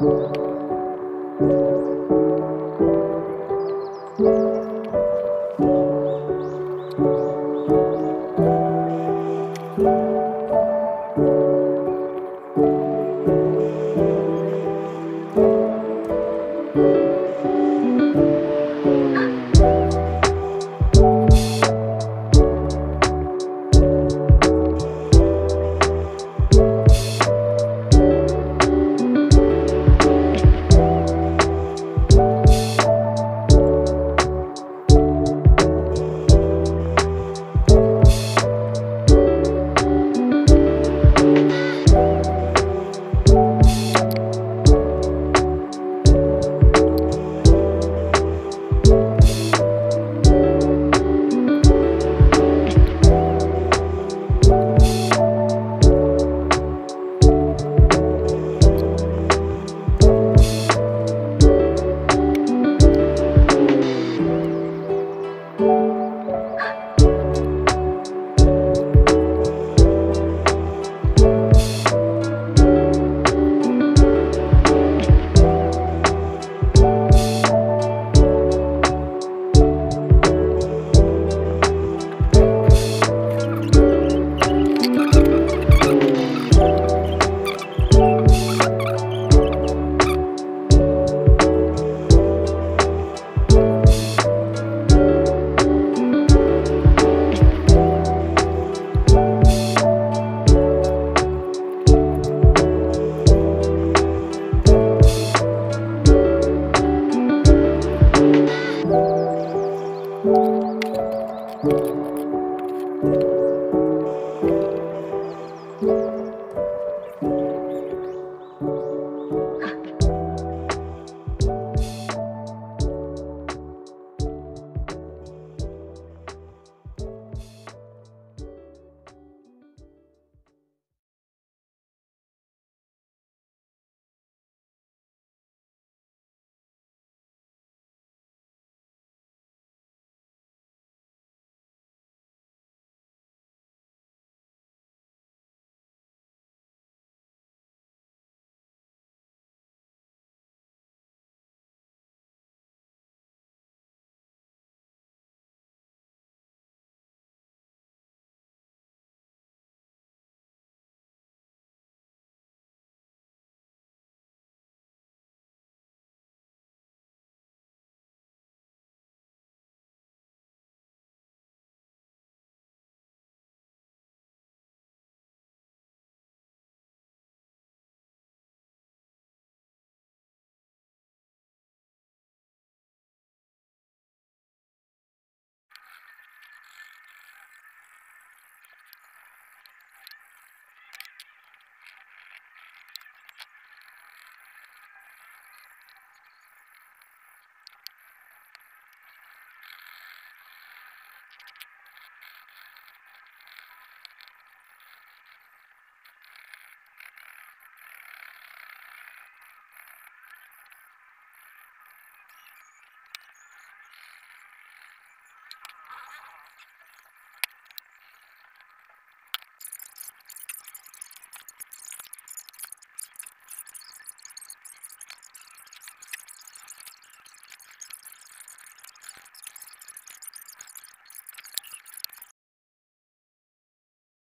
Música